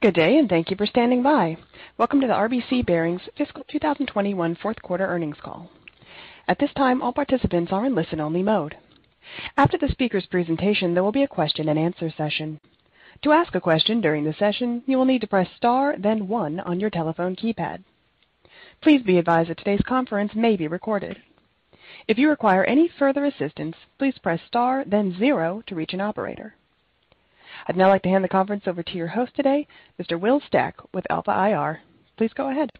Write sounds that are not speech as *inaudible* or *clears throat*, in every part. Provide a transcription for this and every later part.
Good day, and thank you for standing by. Welcome to the RBC Bearings Fiscal 2021 Fourth Quarter Earnings Call. At this time, all participants are in listen-only mode. After the speaker's presentation, there will be a question-and-answer session. To ask a question during the session, you will need to press star, then one on your telephone keypad. Please be advised that today's conference may be recorded. If you require any further assistance, please press star, then zero to reach an operator. I'd now like to hand the conference over to your host today, Mr. Will Stack with Alpha IR. Please go ahead.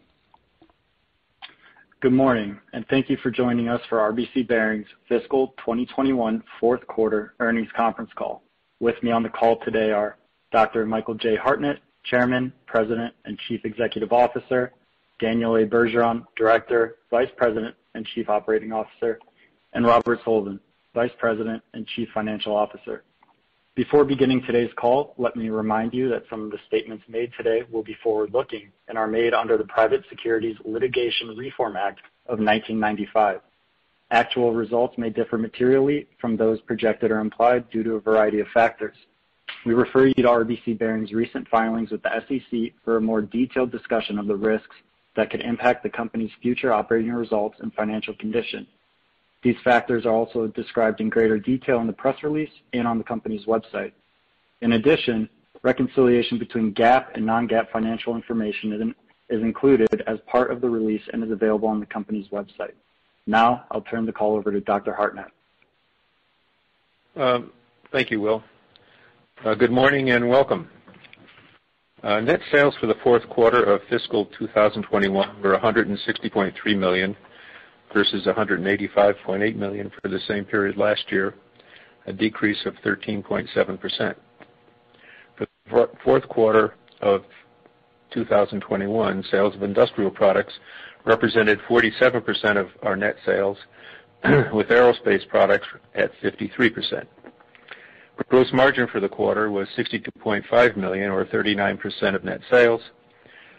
Good morning, and thank you for joining us for RBC Bearings Fiscal 2021 Fourth Quarter Earnings Conference Call. With me on the call today are Dr. Michael J. Hartnett, Chairman, President, and Chief Executive Officer, Daniel A. Bergeron, Director, Vice President, and Chief Operating Officer, and Robert Sullivan, Vice President and Chief Financial Officer. Before beginning today's call, let me remind you that some of the statements made today will be forward-looking and are made under the Private Securities Litigation Reform Act of 1995. Actual results may differ materially from those projected or implied due to a variety of factors. We refer you to RBC Bearings' recent filings with the SEC for a more detailed discussion of the risks that could impact the company's future operating results and financial condition. These factors are also described in greater detail in the press release and on the company's website. In addition, reconciliation between GAAP and non-GAAP financial information is included as part of the release and is available on the company's website. Now, I'll turn the call over to Dr. Hartnett. Uh, thank you, Will. Uh, good morning and welcome. Uh, net sales for the fourth quarter of fiscal 2021 were $160.3 million versus 185.8 million for the same period last year, a decrease of 13.7%. For the fourth quarter of 2021, sales of industrial products represented 47% of our net sales, *clears throat* with aerospace products at 53%. Gross margin for the quarter was 62.5 million, or 39% of net sales.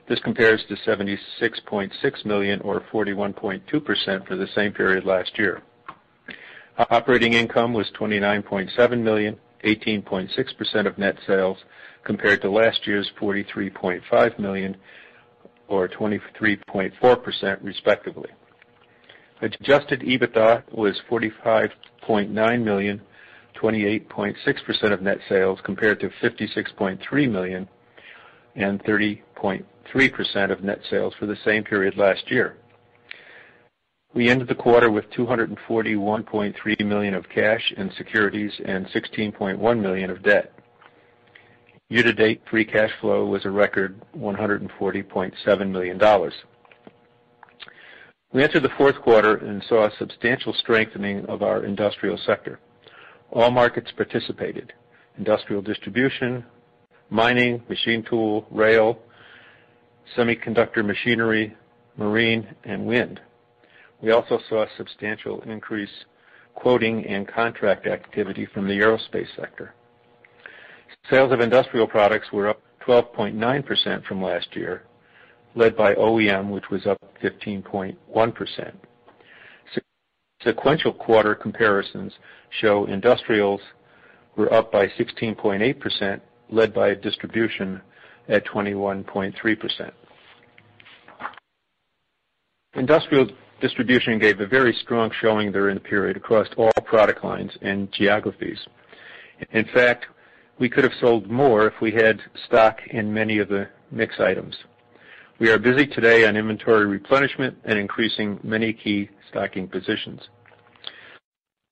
This compares to 76.6 million, or 41.2% for the same period last year. Operating income was $29.7 million, 18.6% of net sales, compared to last year's 43.5 million, or 23.4%, respectively. Adjusted EBITDA was $45.9 million, 28.6% of net sales, compared to $56.3 million and 30.3% of net sales for the same period last year. We ended the quarter with 241.3 million of cash and securities and 16.1 million of debt. Year-to-date free cash flow was a record $140.7 million. We entered the fourth quarter and saw a substantial strengthening of our industrial sector. All markets participated: industrial distribution, mining, machine tool, rail, semiconductor machinery, marine, and wind. We also saw a substantial increase quoting and contract activity from the aerospace sector. Sales of industrial products were up 12.9% from last year, led by OEM, which was up 15.1%. Sequential quarter comparisons show industrials were up by 16.8%, led by distribution at 21.3%. Industrial distribution gave a very strong showing during the period across all product lines and geographies. In fact, we could have sold more if we had stock in many of the mix items. We are busy today on inventory replenishment and increasing many key stocking positions.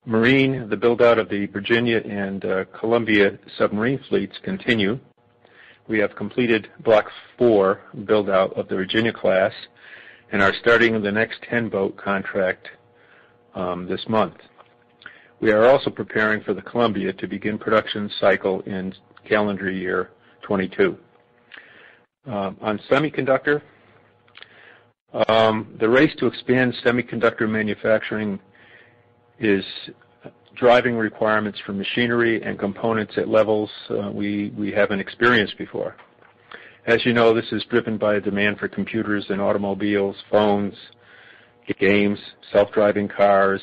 Marine, the build-out of the Virginia and uh, Columbia submarine fleets continue. We have completed Block 4 build-out of the Virginia class and are starting the next 10-boat contract um, this month. We are also preparing for the Columbia to begin production cycle in calendar year 2022. Um, on semiconductor, um, the race to expand semiconductor manufacturing is driving requirements for machinery and components at levels uh, we we haven't experienced before. As you know, this is driven by demand for computers and automobiles, phones, games, self-driving cars,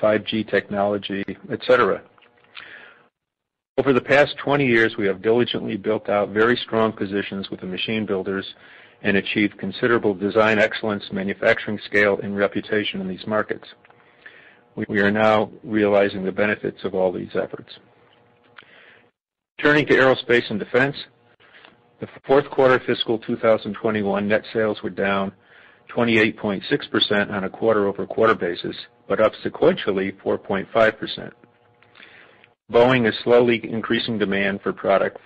5G technology, etc. Over the past 20 years, we have diligently built out very strong positions with the machine builders and achieved considerable design excellence, manufacturing scale, and reputation in these markets. We are now realizing the benefits of all these efforts. Turning to Aerospace and Defense, the fourth quarter fiscal 2021 net sales were down 28.6% on a quarter-over-quarter basis, but up sequentially 4.5%. Boeing is slowly increasing demand for product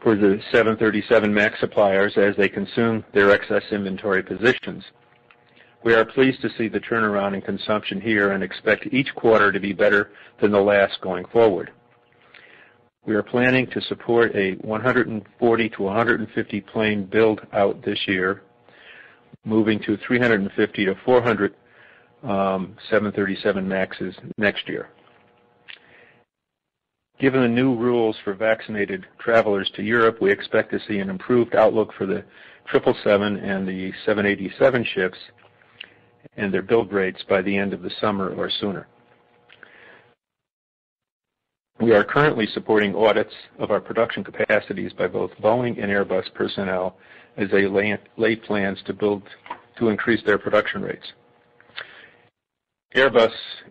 for the 737 MAX suppliers as they consume their excess inventory positions. We are pleased to see the turnaround in consumption here and expect each quarter to be better than the last going forward. We are planning to support a 140-150 plane build-out this year, moving to 350-400 737 um, MAXes next year. Given the new rules for vaccinated travelers to Europe, we expect to see an improved outlook for the 777 and the 787 ships and their build rates by the end of the summer or sooner. We are currently supporting audits of our production capacities by both Boeing and Airbus personnel as they lay plans to build to increase their production rates. Airbus,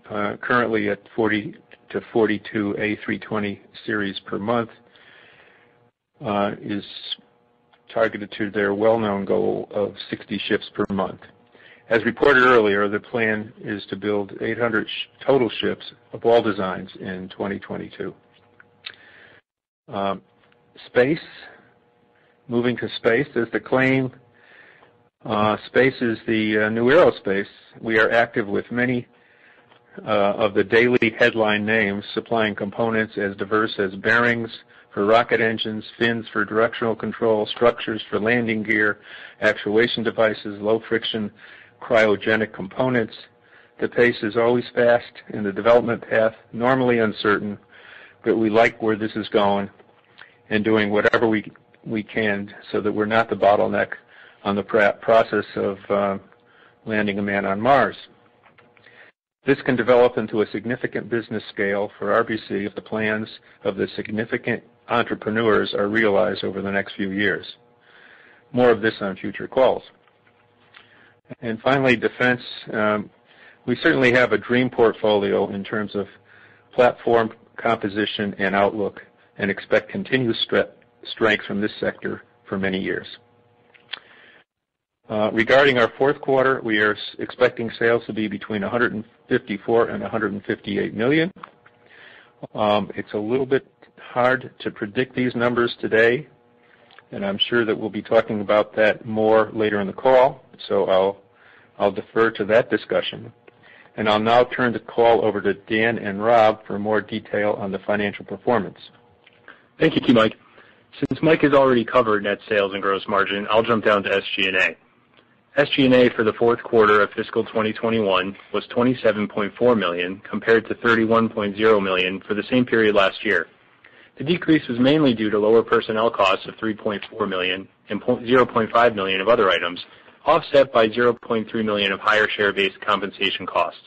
uh, currently at 40 to 42 A320 series per month, uh, is targeted to their well-known goal of 60 ships per month. As reported earlier, the plan is to build 800 total ships of all designs in 2022. Um, space. Moving to space, as the claim, uh, space is the uh, new aerospace. We are active with many uh, of the daily headline names supplying components as diverse as bearings for rocket engines, fins for directional control, structures for landing gear, actuation devices, low-friction cryogenic components. The pace is always fast and the development path normally uncertain, but we like where this is going and doing whatever we can so that we're not the bottleneck on the process of uh, landing a man on Mars. This can develop into a significant business scale for RBC if the plans of the significant entrepreneurs are realized over the next few years. More of this on future calls. And finally, defense. Um, we certainly have a dream portfolio in terms of platform composition and outlook and expect continuous strength from this sector for many years. Uh, regarding our fourth quarter, we are expecting sales to be between $154 million and $158 million. It's a little bit hard to predict these numbers today, and I'm sure that we'll be talking about that more later in the call, so I'll defer to that discussion. And I'll now turn the call over to Dan and Rob for more detail on the financial performance. Thank you, Mike. Since Mike has already covered net sales and gross margin, I'll jump down to SG&A. SG&A for the fourth quarter of fiscal 2021 was 27.4 million, compared to 31.0 million for the same period last year. The decrease was mainly due to lower personnel costs of $3.4 million and $0.5 million of other items, offset by 0.3 million of higher share-based compensation costs.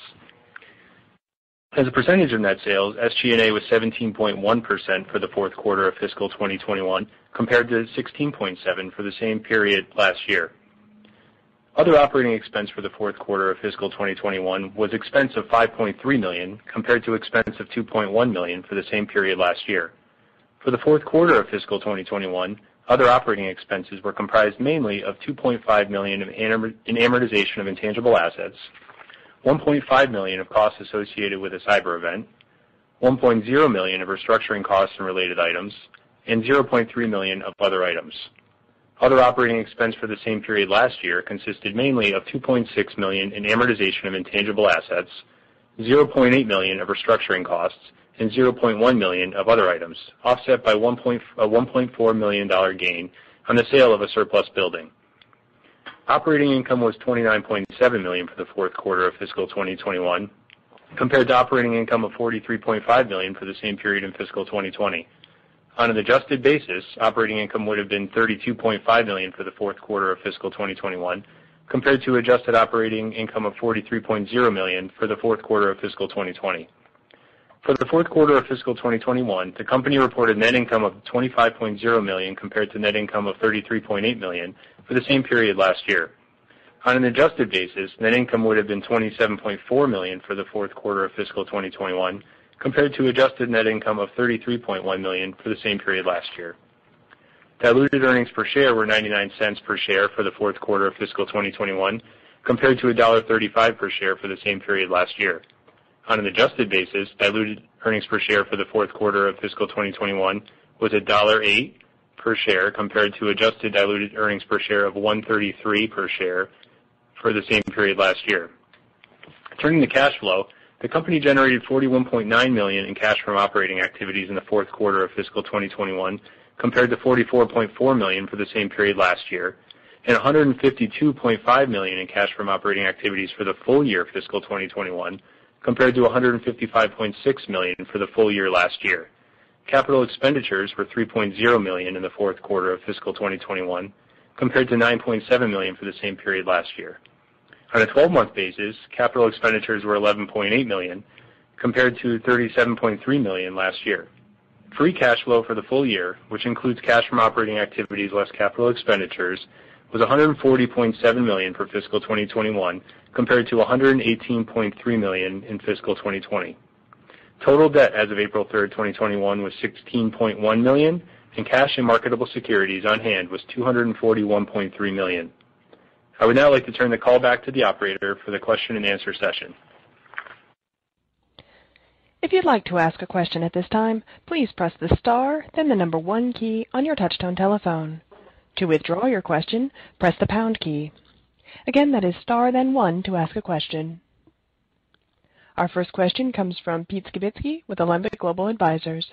As a percentage of net sales, SG&A was 17.1% for the fourth quarter of fiscal 2021, compared to 16.7% for the same period last year. Other operating expense for the fourth quarter of fiscal 2021 was expense of 5.3 million, compared to expense of 2.1 million for the same period last year. For the fourth quarter of fiscal 2021, other operating expenses were comprised mainly of $2.5 million in amortization of intangible assets, 1.5 million of costs associated with a cyber event, 1.0 million of restructuring costs and related items, and 0.3 million of other items. Other operating expense for the same period last year consisted mainly of 2.6 million in amortization of intangible assets, 0.8 million of restructuring costs, and 0.1 million of other items, offset by a $1.4 million gain on the sale of a surplus building. Operating income was 29.7 million for the fourth quarter of fiscal 2021, compared to operating income of 43.5 million for the same period in fiscal 2020. On an adjusted basis, operating income would have been 32.5 million for the fourth quarter of fiscal 2021, compared to adjusted operating income of 43.0 million for the fourth quarter of fiscal 2020. For the fourth quarter of fiscal 2021, the company reported net income of $25.0 million compared to net income of 33.8 million for the same period last year. On an adjusted basis, net income would have been 27.4 million for the fourth quarter of fiscal 2021 compared to adjusted net income of 33.1 million for the same period last year. Diluted earnings per share were $0.99 per share for the fourth quarter of fiscal 2021 compared to $1.35 per share for the same period last year. On an adjusted basis, diluted earnings per share for the fourth quarter of fiscal 2021 was $1.08 per share compared to adjusted diluted earnings per share of $1.33 per share for the same period last year. Turning to cash flow, the company generated 41.9 million in cash from operating activities in the fourth quarter of fiscal 2021 compared to 44.4 million for the same period last year, and 152.5 million in cash from operating activities for the full year fiscal 2021 compared to $155.6 million for the full year last year. Capital expenditures were $3.0 million in the fourth quarter of fiscal 2021 compared to 9.7 million for the same period last year. On a 12-month basis, capital expenditures were 11.8 million compared to 37.3 million last year. Free cash flow for the full year, which includes cash from operating activities less capital expenditures, was 140.7 million for fiscal 2021 compared to $118.3 million in fiscal 2020. Total debt as of April 3rd, 2021 was 16.1 million, and cash and marketable securities on hand was 241.3 million. I would now like to turn the call back to the operator for the question and answer session. If you'd like to ask a question at this time, please press the star, then the number one key on your touchtone telephone. To withdraw your question, press the pound key. Again, that is star then one to ask a question. Our first question comes from Pete Skibitski with Alembic Global Advisors.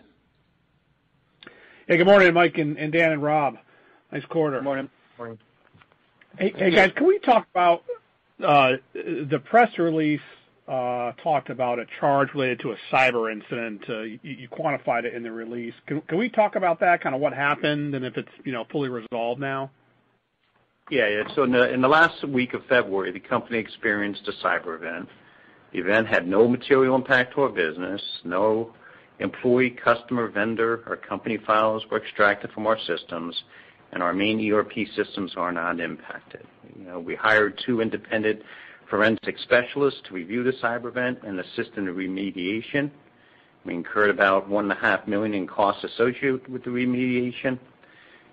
Hey, good morning, Mike and Dan and Rob. Nice quarter. Good morning. Morning. Hey, guys, can we talk about uh, the press release uh, talked about a charge related to a cyber incident. Uh, you quantified it in the release. Can we talk about that, kind of what happened and if it's you know, fully resolved now? Yeah. The in the last week of February, the company experienced a cyber event. The event had no material impact to our business. No employee, customer, vendor, or company files were extracted from our systems, and our main ERP systems are not impacted. We hired two independent forensic specialists to review the cyber event and assist in the remediation. We incurred about 1.5 million in costs associated with the remediation.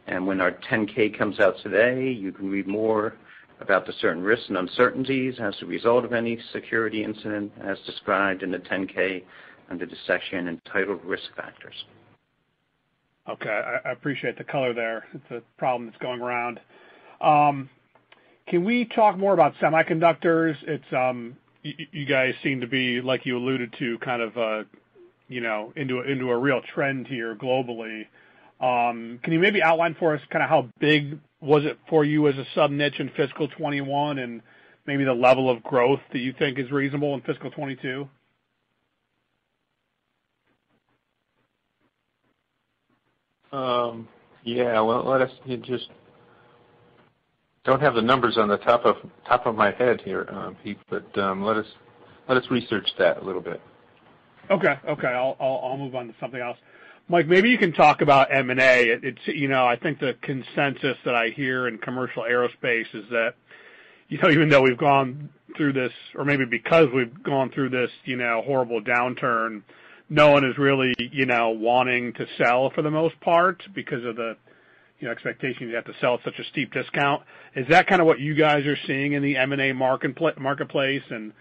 And when our 10-K comes out today, you can read more about the certain risks and uncertainties as a result of any security incident, as described in the 10-K under the section entitled Risk Factors. Okay. I appreciate the color there. It's a problem that's going around. Can we talk more about semiconductors? It's you guys seem to be, like you alluded to, kind of uh, you know, into into a real trend here globally. Um, can you maybe outline for us kind of how big was it for you as a sub-niche in fiscal 2021 and maybe the level of growth that you think is reasonable in fiscal 2022? Um, yeah. Well, let us you just don't have the numbers on the top of top of my head here, uh, Pete, but um, let us let us research that a little bit. Okay, okay. I'll move on to something else. Mike, maybe you can talk about M&A. It's you know, I think the consensus that I hear in commercial aerospace is that you know, even though we've gone through this, or maybe because we've gone through this you know, horrible downturn, no one is really you know, wanting to sell for the most part because of the you know, expectation you have to sell at such a steep discount. Is that kind of what you guys are seeing in the M&A marketplace? And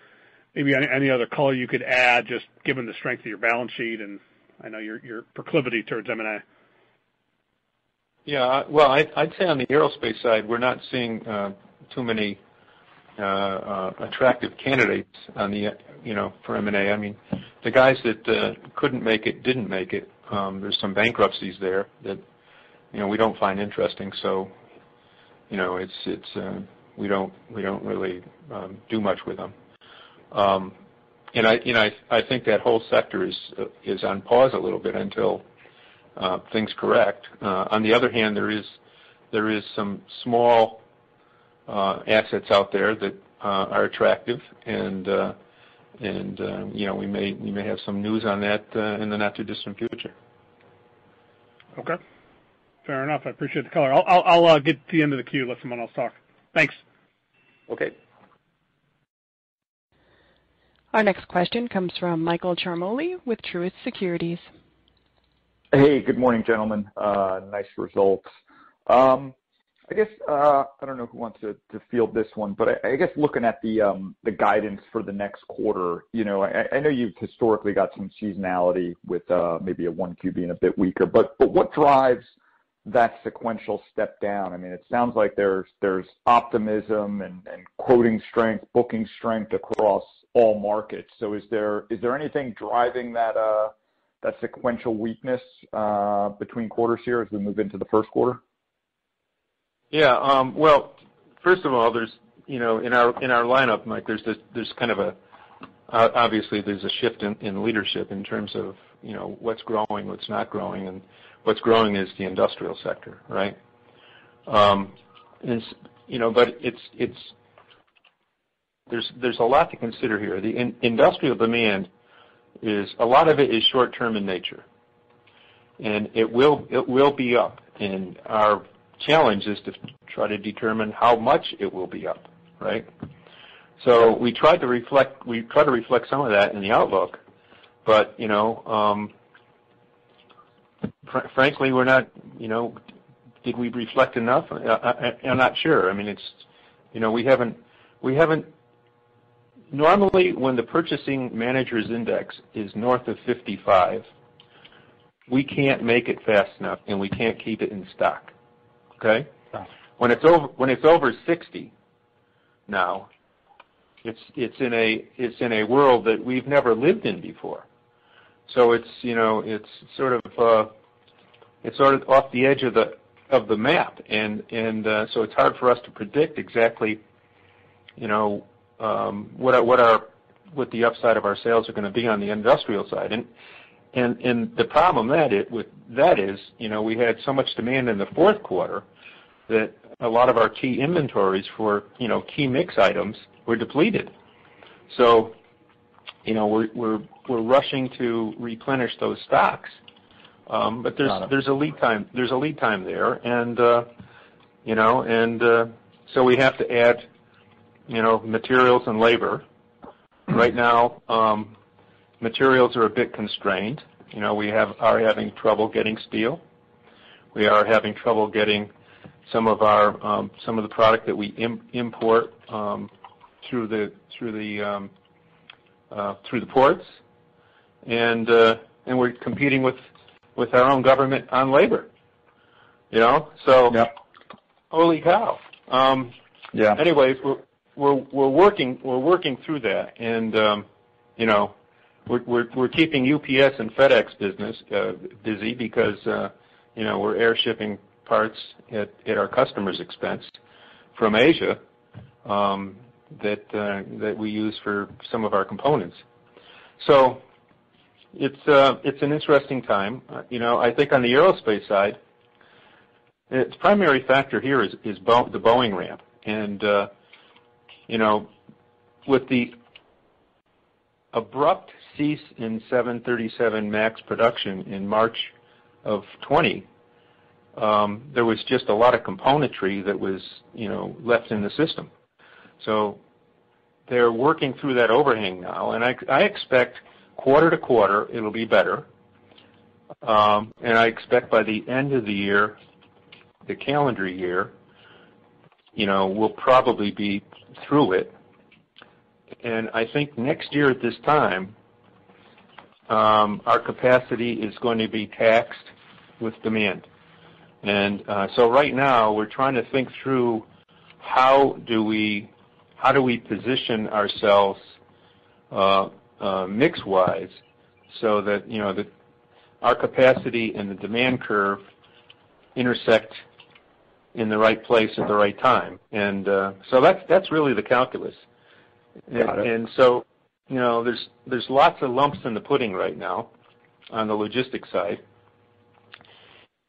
maybe any other color you could add, just given the strength of your balance sheet and I know your your proclivity towards M&A. Yeah. Well, I'd say on the aerospace side, we're not seeing uh, too many uh, uh, attractive candidates on the you know for M&A. I mean, the guys that couldn't make it, didn't make it. Um, there's some bankruptcies there that you know we don't find interesting. So you know, it's it's uh we don't we don't really um, do much with them. Um, I you know I I think that whole sector is is on pause a little bit until uh, things correct. Uh, on the other hand, there is some small uh, assets out there that are attractive, and uh and uh you know We may we may have some news on that in the not-too-distant future. Okay. Fair enough. I appreciate the color. I'll get to the end of the queue, let someone else talk. Thanks. Okay. Our next question comes from Michael Ciarmoli with Truist Securities. Hey, good morning, gentlemen. Uh, nice results. Um, I guess, uh, I don't know who wants to field this one, but I guess looking at um, the guidance for the next quarter, you know, I I know you've historically got some seasonality with uh, maybe a 1Q being a bit weaker, but what drives that sequential step down? I mean, it sounds like there's optimism and quoting strength, booking strength across all markets. So is there is there anything driving that sequential weakness between quarters here as we move into the first quarter? Yeah. Well, first of all, there's you know in our in our lineup, Mike, there's there's kind of a uh obviously there's a shift in leadership in terms of you know what's growing, what's not growing, and what's growing is the industrial sector, right? Um but it's it's there's there's a lot to consider here. The industrial demand, is a lot of it is short-term in nature, and it will it will be up. And our challenge is to try to determine how much it will be up, right? So we tried to reflect we try to reflect some of that in the outlook. Frankly, we're not, you know, did we reflect enough? I'm not sure. I mean, it's, you know, we haven't, we haven't. Normally, when the Purchasing Managers' Index is north of 55, we can't make it fast enough, and we can't keep it in stock. Okay? Got it. When it's over 60 now, it's it's in a it's in a world that we've never lived in before. So it's you know, it's sort of uh it's sort of off the edge of the of the map. And uh so it's hard for us to predict exactly you know, um what what our what the upside of our sales are going to be on the industrial side. And and and the problem that it with that is, you know, we had so much demand in the fourth quarter that a lot of our key inventories for you know, key mix items were depleted. You know, we're we're we're rushing to replenish those stocks. It. There's there's a lead time there's a lead time there. And uh you know and uh so we have to add you know materials and labor. *clears throat* Right now, materials are a bit constrained. You know, we have are having trouble getting steel. We are having trouble getting some of our um some of the product that we import um through the ports. And uh and we're competing with with our own government on labor. you know. Yep. Holy cow. Yeah. Anyways, we're we're we're working we're working through that. And um you know we're we're we're keeping UPS and FedEx business busy because uh you know we're air shipping parts at our customers' expense from Asia that that we use for some of our components. So it's an interesting time. Uh you know, I think on the aerospace side, its primary factor here is the Boeing ramp. And uh you know with the abrupt cease in 737 MAX production in March of 2020, there was just a lot of componentry that was you know, left in the system. So they're working through that overhang now, and I expect quarter to quarter it'll be better. Um and I expect by the end of the year, the calendar year, you know, we'll probably be through it. And I think next year at this time, our capacity is going to be taxed with demand. And uh so right now, we're trying to think through how do we position ourselves uh, uh, mix-wise so that you know our capacity and the demand curve intersect in the right place at the right time. And uh so that's that's really the calculus. Got it. There's there's lots of lumps in the pudding right now on the logistics side.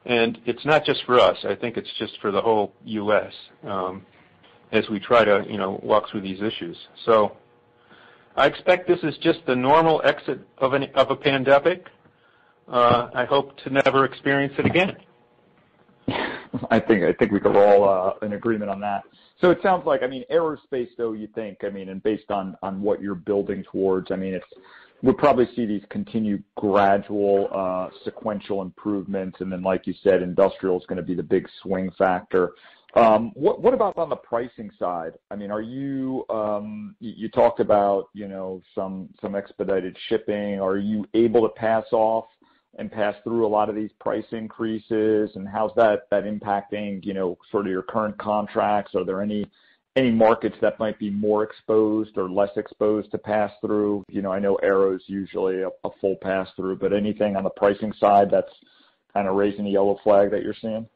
And it's not just for us. I think it's just for the whole U.S. Um, as we try to you know, walk through these issues. So I expect this is just the normal exit of an, of a pandemic. Uh, I hope to never experience it again. I think I think we could all uh, in agreement on that. So it sounds like, I mean aerospace, though, you think, I mean and based on on what you're building towards, I mean it's we'll probably see these continued gradual uh, sequential improvements, and then, like you said, industrial is going to be the big swing factor. What what about on the pricing side? I mean, are you um you talked about you know, some some expedited shipping. Are you able to pass off and pass through a lot of these price increases, and how's that that impacting you know, sort of your current contracts? Are there any any markets that might be more exposed or less exposed to pass through? You know, I know aero is usually a full pass-through, but anything on the pricing side that's kind of raising the yellow flag that you're seeing?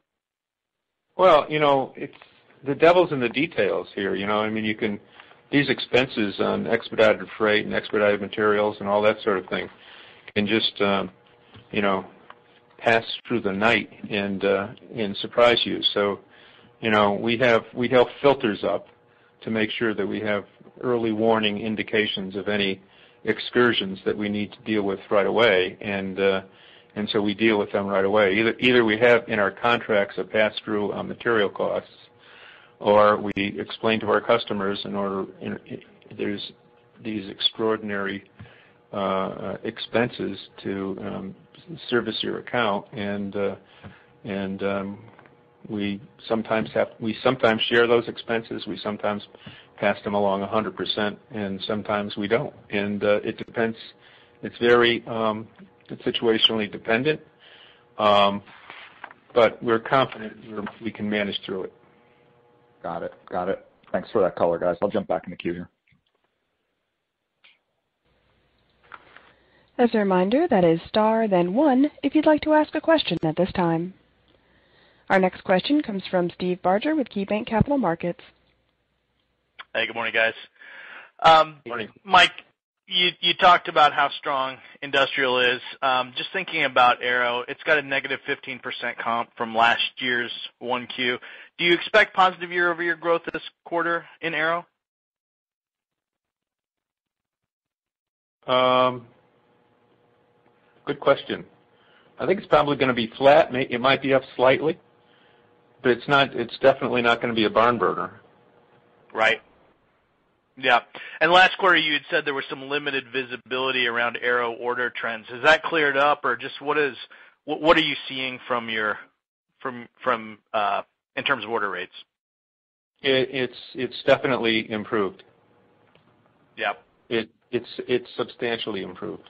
Well, you know, it's the devil's in the details here. You know. I mean you can these expenses on expedited freight and expedited materials and all that sort of thing can just um you know pass through the night and surprise you. So, you know, we have we help filters up to make sure that we have early warning indications of any excursions that we need to deal with right away. And so we deal with them right away. Either either we have in our contracts a pass-through on material costs, or we explain to our customers in order in there's these extraordinary uh, expenses to um, service your account, and uh, and um, we sometimes have we sometimes share those expenses. We sometimes pass them along 100%, and sometimes we don't. And uh, it depends. It's very um, situationally dependent. Um but we're confident we can manage through it. Got it. Got it. Thanks for that color, guys. I'll jump back in the queue here. As a reminder, that is star then one if you'd like to ask a question at this time. Our next question comes from Steve Barger with KeyBanc Capital Markets. Hey, good morning, guys. Morning. Mike, you talked about how strong industrial is. Um, just thinking about aero, it's got a negative 15% comp from last year's 1Q. Do you expect positive year-over-year growth this quarter in aero? Um, good question. I think it's probably going to be flat. It might be up slightly, but it's not it's definitely not going to be a barn burner. Right. Yeah. And last quarter, you had said there was some limited visibility around aero order trends. Has that cleared up, or just what is what what are you seeing from your from from uh in terms of order rates? It it's it's definitely improved. Yeah. It it's it's substantially improved.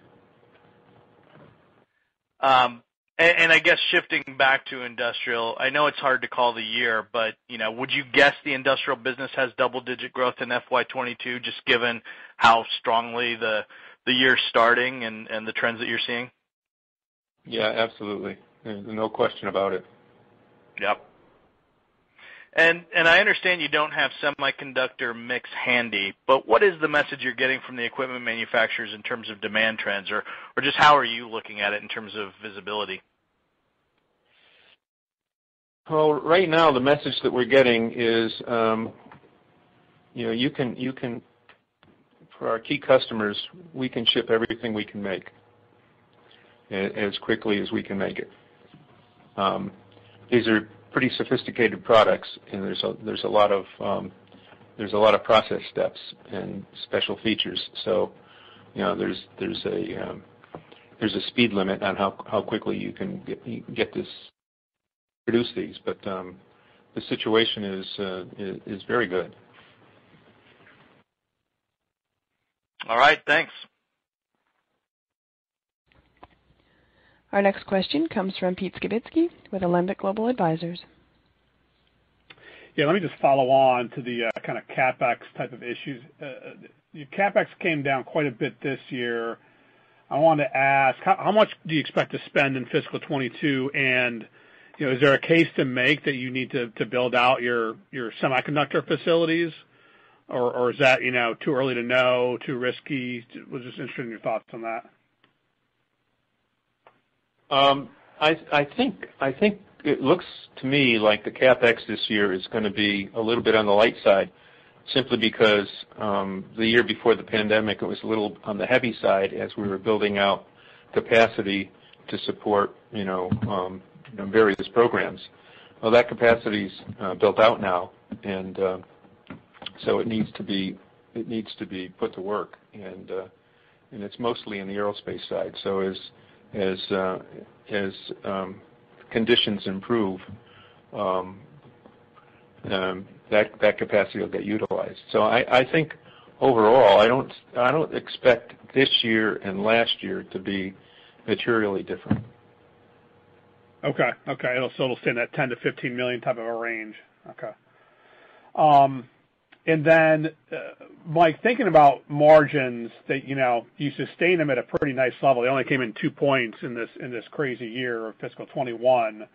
I guess shifting back to industrial, I know it's hard to call the year, but you know, would you guess the industrial business has double-digit growth in FY 2022, just given how strongly the the year's starting and and the trends that you're seeing? Yeah, absolutely. No question about it. Yep. I understand you don't have semiconductor mix handy, but what is the message you're getting from the equipment manufacturers in terms of demand trends? Or just how are you looking at it in terms of visibility? Well, right now, the message that we're getting is, um you know, you can you can for our key customers, we can ship everything we can make as quickly as we can make it. These are pretty sophisticated products, and there's a there's a lot of um there's a lot of process steps and special features. So you know there's there's a speed limit on how quickly you can get get this produce these. But um the situation is is very good. All right. Thanks. Our next question comes from Pete Skibitski with Alembic Global Advisors. Yeah, let me just follow on to the uh, kind of CapEx type of issues. Your CapEx came down quite a bit this year. I wanted to ask, how much do you expect to spend in fiscal 2022? Is there a case to make that you need to to build out your semiconductor facilities? Or or is that you know too early to know, too risky? Was just interested in your thoughts on that. Um, I think it looks to me like the CapEx this year is going to be a little bit on the light side, simply because um, the year before the pandemic, it was a little on the heavy side as we were building out capacity to support um, various programs. Well, that capacity's uh, built out now, and uh, so it needs to be put to work, and uh, it's mostly in the aerospace side. As uh, as um, conditions improve, um, um, that capacity will get utilized. So I think overall, I don't s I don't expect this year and last year to be materially different. Okay. Okay. It'll stay in that $10 million-$15 million type of a range. Okay. Uh, Mike, thinking about margins, that you know, you sustain them at a pretty nice level. They only came in two points in this in this crazy year of fiscal 2021.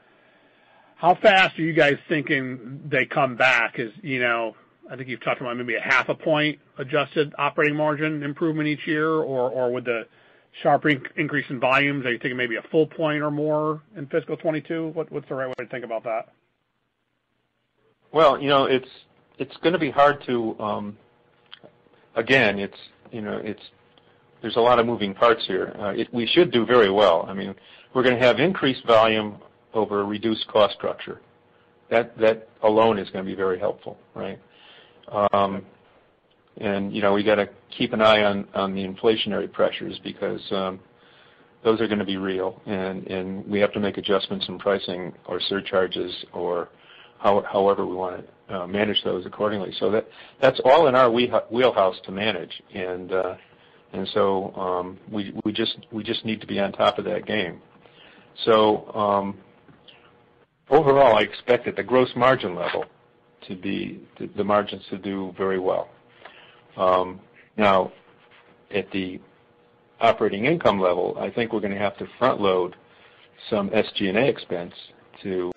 How fast are you guys thinking they come back? Is you know, I think you've talked about maybe a half a point adjusted operating margin improvement each year, or with the sharp increase in volumes, are you thinking maybe a full point or more in fiscal 2022? What's the right way to think about that? Well, it's going to be hard to um, Again, it's you know, it's there's a lot of moving parts here. Uh, we should do very well. I mean, we're going to have increased volume over a reduced cost structure. That alone is going to be very helpful, right? Um and you know, we got to keep an eye on the inflationary pressures because um, those are going to be real, and we have to make adjustments in pricing or surcharges or however we want to manage those accordingly. So that that's all in our wheelhouse to manage. And uh and so um we just we just need to be on top of that game. So um overall, I expect at the gross margin level, to be the margins to do very well. Now, at the operating income level, I think we're going to have to front-load some SG&A expense to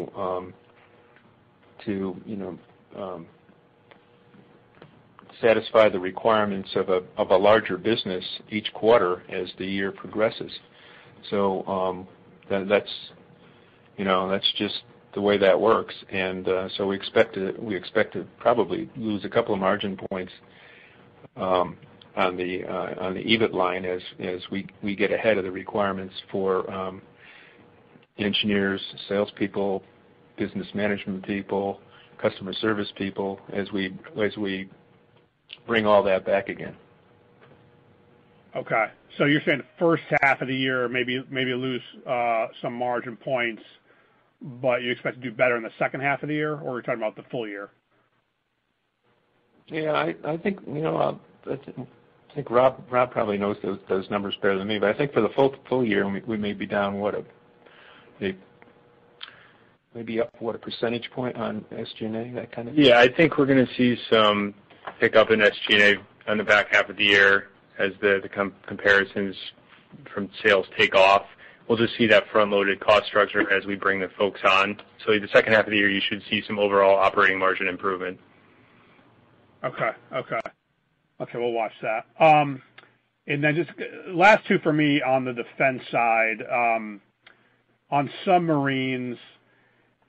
satisfy the requirements of a larger business each quarter as the year progresses. So um that's you know that's just the way that works. And uh so we expect to we expect to probably lose a couple of margin points on the on the EBIT line as as we get ahead of the requirements for engineers, salespeople, business management people, customer service people, as we as we bring all that back again. Okay. So you're saying the first half of the year, maybe maybe lose some margin points, but you expect to do better in the second half of the year, or are you talking about the full year? Yeah, I think you know uh I think Rob Rob probably knows those numbers better than me, but I think for the full year, we may be down, what, maybe up, what, a percentage point on SG&A, that kind of thing? Yeah, I think we're going to see some pickup in SG&A on the back half of the year as the comparisons from sales take off. We'll just see that front-loaded cost structure as we bring the folks on. So the second half of the year, you should see some overall operating margin improvement. Okay. Okay. Okay, we'll watch that. Um and then just last two for me on the defense side. On submarines,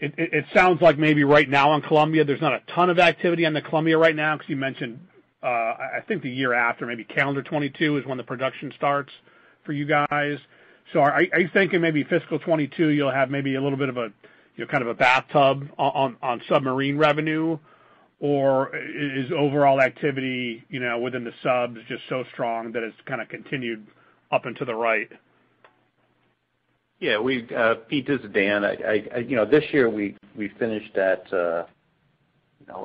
it sounds like maybe right now on Columbia, there's not a ton of activity on the Columbia right now because you mentioned, uh I think the year after, maybe calendar 2022 is when the production starts for you guys. So are you thinking maybe fiscal 2022, you'll have maybe a little bit of a you know, kind of a bathtub on on submarine revenue? Or is overall activity you know, within the subs just so strong that it's kind of continued up and to the right? Uh, Pete, this is Dan. This year, we we finished that uh,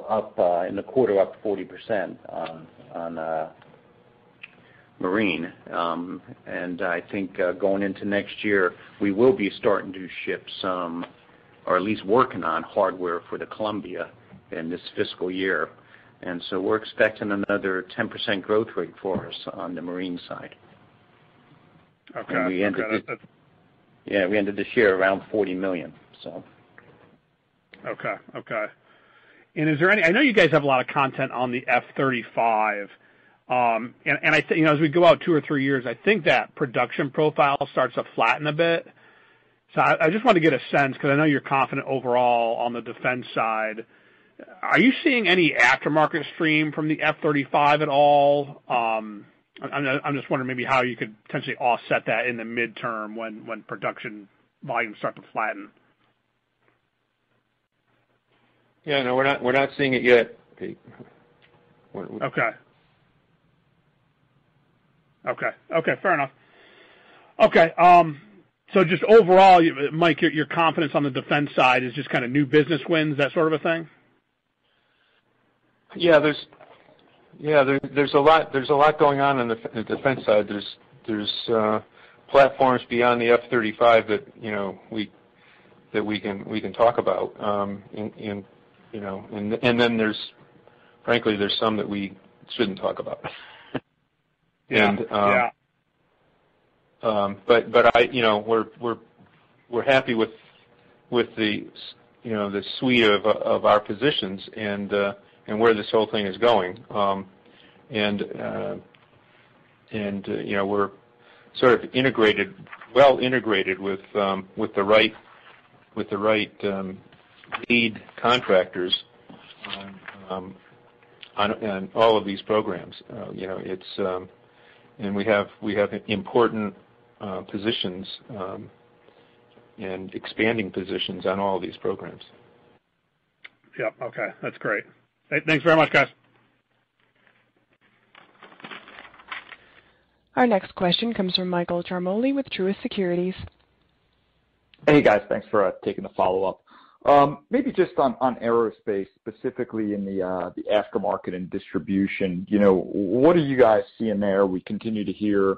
up uh, in the quarter up 40% on marine. Um and I think going into next year, we will be starting to ship some, or at least working on hardware for the Columbia in this fiscal year. And so we're expecting another 10% growth rate for us on the marine side. Okay. Yeah, we ended this year around $40 million. Okay. Okay. And is there any I know you guys have a lot of content on the F-35. Um, as we go out two or three years, I think that production profile starts to flatten a bit. So I just want to get a sense, because I know you're confident overall on the defense side. are you seeing any aftermarket stream from the F-35 at all? Um, I'm just wondering maybe how you could potentially offset that in the midterm when production volumes start to flatten. Yeah, no, we're not we're not seeing it yet, Pete. Okay. Okay. Okay, fair enough. Okay. Um so just overall, Mike, your confidence on the defense side is just kind of new business wins, that sort of a thing? Yeah, there's a lot there's a lot going on in the defense side. There's there's platforms beyond the F-35 that you know we that we can we can talk about. Um in and you know, and and then there's frankly, there's some that we shouldn't talk about. *laughs* And um yeah. Um but but I you know we're we're we're happy with with the you know, the suite of of our positions and where this whole thing is going. Um and uh and uh you know we're sort of integrated well integrated with um with the right with the right um lead contractors on all of these programs. Uh you know it's and we have we have important positions and expanding positions on all of these programs. Yep. Okay. That's great. Thanks very much, guys. Our next question comes from Michael Ciarmoli with Truist Securities. Hey, guys. Thanks for uh, taking the follow-up. Um, maybe just on aerospace, specifically in the uh, the aftermarket and distribution, you know, what are you guys seeing there? We continue to hear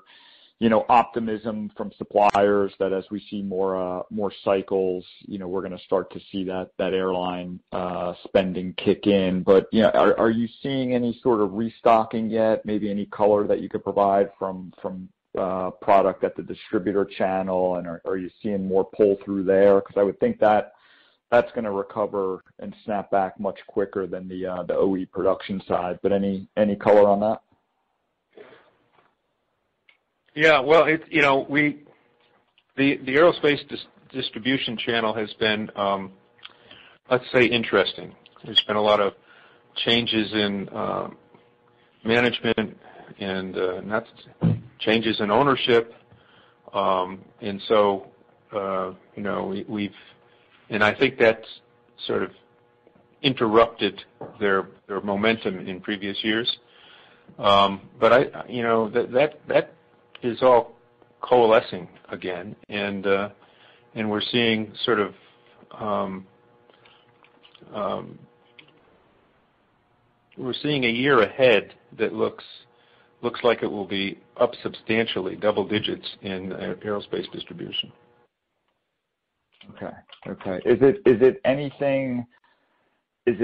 optimism from suppliers that as we see more uh more cycles, you know, we're going to start to see that that airline uh spending kick in. But you know, are are you seeing any sort of restocking yet? Maybe any color that you could provide from from uh product at the distributor channel, and are you seeing more pull-through there? I would think that that's going to recover and snap back much quicker than the uh the OE production side. But any, any color on that? Yeah. Well, it you know, we the aerospace distribution channel has been, let's say, interesting. There's been a lot of changes in management and uh not changes in ownership. And so uh, you know, we've, and I think that's sort of interrupted their their momentum in previous years. But I you know th that is all coalescing again, and and we're seeing sort of um, um, we're seeing a year ahead that looks looks like it will be up substantially, double digits in aerospace distribution. Okay. Okay. Is it is it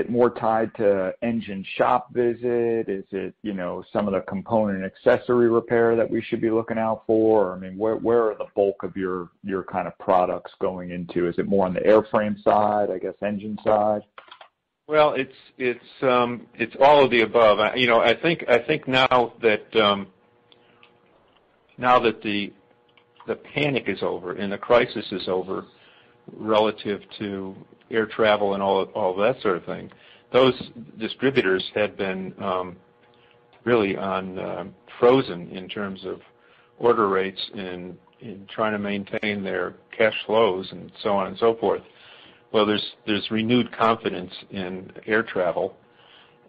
more tied to engine shop visit? Is it you know, some of the component accessory repair that we should be looking out for? I mean, where are the bulk of your kind of products going into? Is it more on the airframe side, I guess, engine side? Well, it's it's um it's all of the above. You know, I think I think now that um now that the the panic is over and the crisis is over relative to air travel and all all that sort of thing, those distributors had been um, really uh, frozen in terms of order rates and in trying to maintain their cash flows and so on and so forth. Well, there's there's renewed confidence in air travel,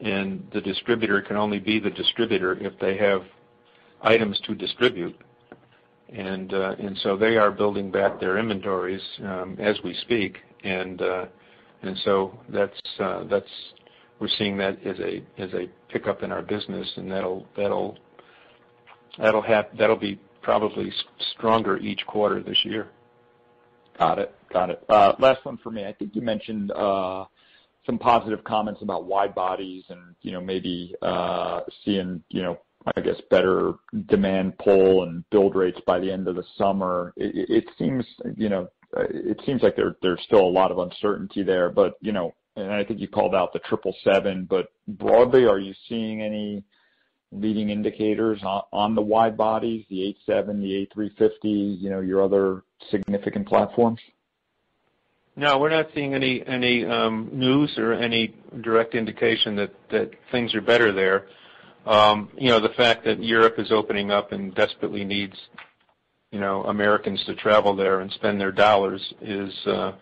and the distributor can only be the distributor if they have items to distribute. And uh, and so they are building back their inventories um, as we speak. And uh, and so that's uh that's we're seeing that as a pickup in our business, and that'll be probably stronger each quarter this year. Got it. Got it. Uh, last one for me. I think you mentioned some positive comments about wide bodies and you know, maybe seeing, I guess, better demand pull and build rates by the end of the summer. It seems you know, it seems like there's still a lot of uncertainty there, But, you know, and I think you called out the 777, but broadly, are you seeing any leading indicators on the wide bodies, the 787, the A350, your other significant platforms? No, we're not seeing any any um, news or any direct indication that things are better there. Um, the fact that Europe is opening up and desperately needs you know, Americans to travel there and spend their dollars is uh,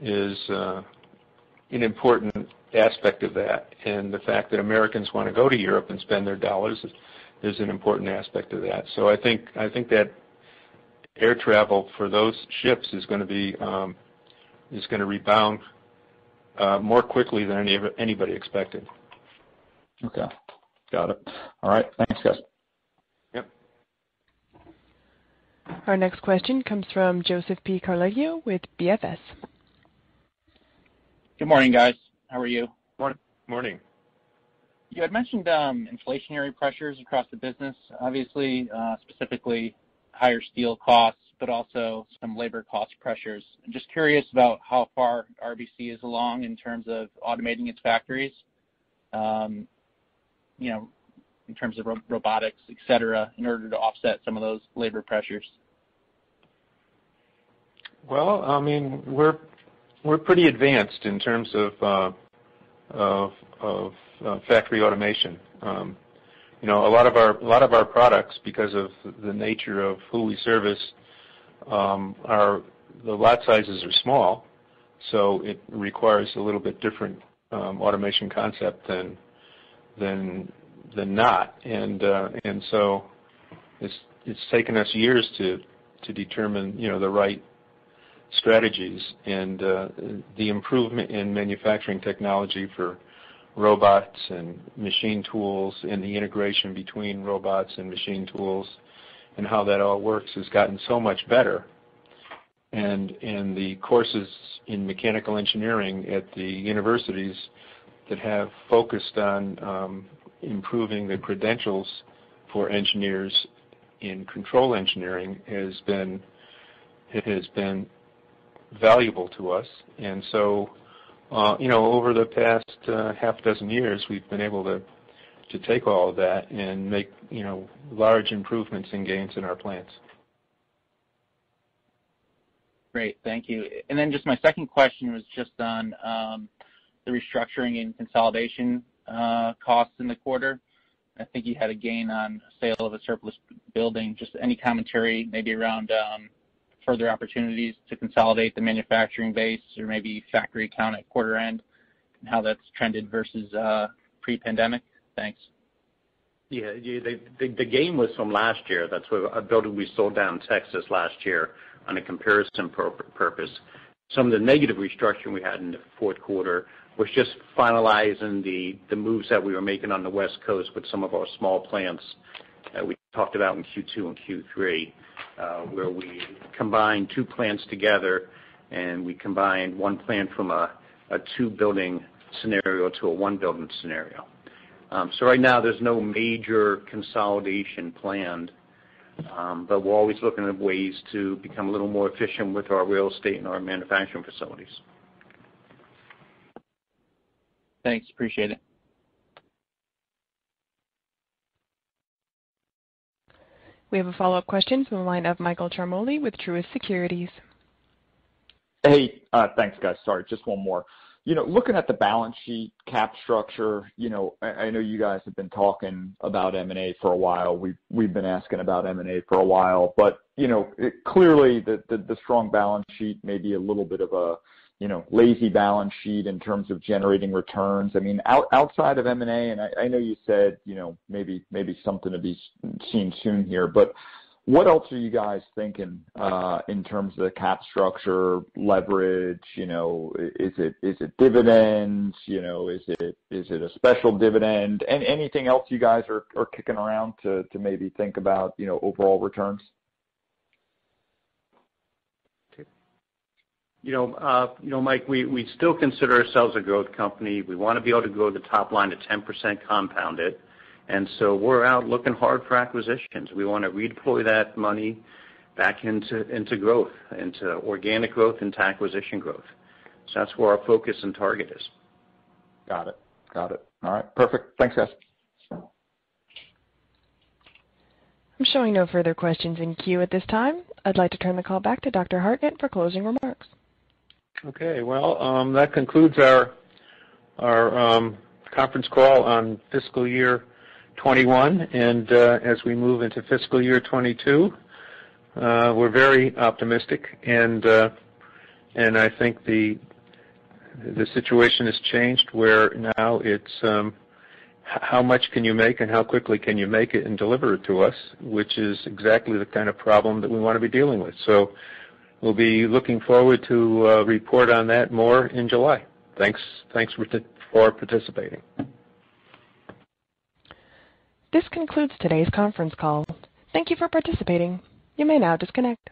is uh, an important aspect of that. And the fact that Americans want to go to Europe and spend their dollars is an important aspect of that. So I think I think that air travel for those ships is going to be um gonna rebound uh, more quickly than anybody expected. Okay. Got it. All right. Thanks, guys. Yep. Our next question comes from Joseph P. Carleggio with BFS. Good morning, guys. How are you? Morning. You had mentioned um, inflationary pressures across the business, obviously, uh, specifically higher steel costs, but also some labor cost pressures. I'm just curious about how far RBC is along in terms of automating its factories, um, in terms of robotics, et cetera, in order to offset some of those labor pressures. Well, I mean, we're we're pretty advanced in terms of uh, uh, factory automation. Um, you know, a lot of our a lot of our products, because of the nature of who we service, um, the lot sizes are small, so it requires a little bit different um, automation concept than not. And uh and so it's it's taken us years to determine you know the right strategies and the improvement in manufacturing technology for robots and machine tools and the integration between robots and machine tools and how that all works has gotten so much better. The courses in mechanical engineering at the universities that have focused on um, improving the credentials for engineers in control engineering has been has been valuable to us. And so, uh, you know, over the past uh, half dozen years, we've been able to take all of that and make you know large improvements and gains in our plants. Great. Thank you. And then just my second question was just on um, the restructuring and consolidation uh, costs in the quarter. I think you had a gain on sale of a surplus building. Just any commentary maybe around um, further opportunities to consolidate the manufacturing base or maybe factory count at quarter end and how that's trended versus uh, pre-pandemic? Thanks. Yeah. The gain was from last year. That's a building we sold down in Texas last year on a comparison purpose. Some of the negative restructuring we had in the fourth quarter was just finalizing the moves that we were making on the West Coast with some of our small plants that we talked about in Q2 and Q3, where we combined two plants together, and we combined one plant from a two-building scenario to a one-building scenario. Um so right now, there's no major consolidation planned, but we're always looking at ways to become a little more efficient with our real estate and our manufacturing facilities. Thanks. Appreciate it. We have a follow-up question from the line of Michael Ciarmoli with Truist Securities. Hey, uh, thanks, guys. Sorry, just one more. You know, looking at the balance sheet cap structure, you know, I know you guys have been talking about M&A for a while. We've been asking about M&A for a while. But you know, clearly, the strong balance sheet may be a little bit of a lazy balance sheet in terms of generating returns. I mean out outside of M&A, and I know you said you know, maybe maybe something to be seen soon here, but what else are you guys thinking uh in terms of the cap structure, leverage? You know, is it is it dividends? You know, is it is it a special dividend? And anything else you guys are kicking around to to maybe think about you know, overall returns? Uh, Mike, we still consider ourselves a growth company. We want to be able to grow the top line to 10% compounded. And so we're out looking hard for acquisitions. We want to redeploy that money back into into growth, into organic growth, into acquisition growth. So that's where our focus and target is. Got it. Got it. All right. Perfect. Thanks, guys. I'm showing no further questions in queue at this time. I'd like to turn the call back to Dr. Hartnett for closing remarks. Okay. Well, um, that concludes our our um, conference call on fiscal year 2021. Uh, as we move into fiscal year 2022, uh, we're very optimistic, and uh, and I think the the situation has changed where now it's um, how much can you make and how quickly can you make it and deliver it to us, which is exactly the kind of problem that we want to be dealing with. We'll be looking forward to uh, report on that more in July. Thanks thanks for participating. This concludes today's conference call. Thank you for participating. You may now disconnect.